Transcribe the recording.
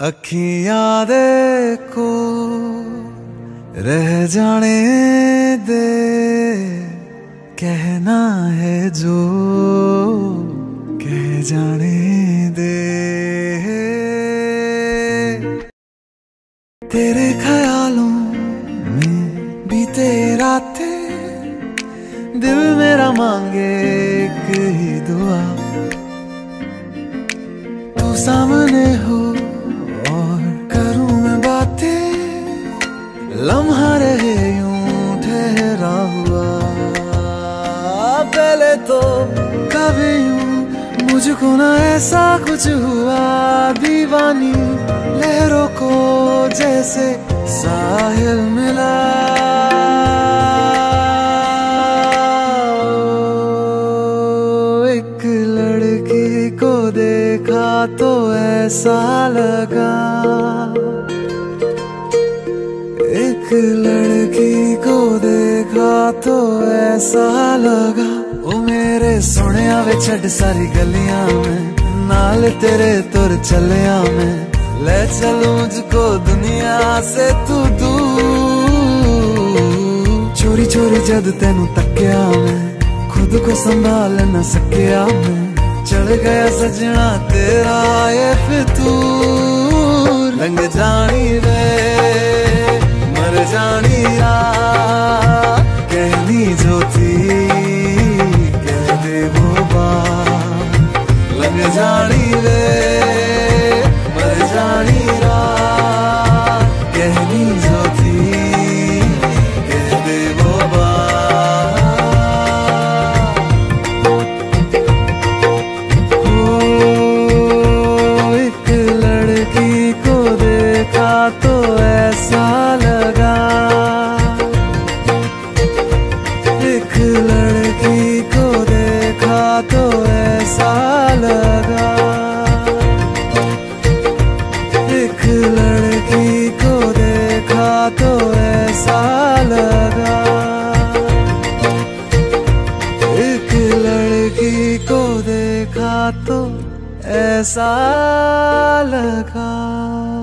अखियाँ देखो, रह जाने दे। कहना है जो, कह जाने दे। तेरे ख्यालों में बीते रातें दिल मेरा मांगे एक ही दुआ। तू सामने हो ठहरा हुआ। पहले तो कभी यूँ मुझको ना ऐसा कुछ हुआ। दीवानी लहरों को जैसे साहिल मिला। एक लड़की को देखा तो ऐसा लगा। ਮਿਲਿਆ ਤੋ ਐਸਾ ਲਗਾ, ਉਹ ਮੇਰੇ ਸੁਣਿਆ ਵੇ ਛੱਡ ਸਾਰੀ ਗਲੀਆਂ ਮੈਂ, ਨਾਲ ਤੇਰੇ ਤੁਰ ਚੱਲਿਆ ਮੈਂ। ਲੈ ਚਲੂ ਮੁਝ ਕੋ ਦੁਨੀਆ ਸੇ ਤੂੰ ਦੂਰ। ਚੋਰੀ ਚੋਰੀ ਜਦ ਤੈਨੂੰ ਤੱਕਿਆ ਮੈਂ, ਖੁਦ ਕੋ ਸੰਭਾਲ ਨਾ ਸਕਿਆ ਮੈਂ। ਚੜ ਗਿਆ ਸਜਣਾ ਤੇਰਾ ਇਹ ਫਿਤੂਰ ਲੰਘ ਜਾਣੀ ਵੇ लग तो ऐसा लगा। एक लड़की को देखा तो ऐसा लगा।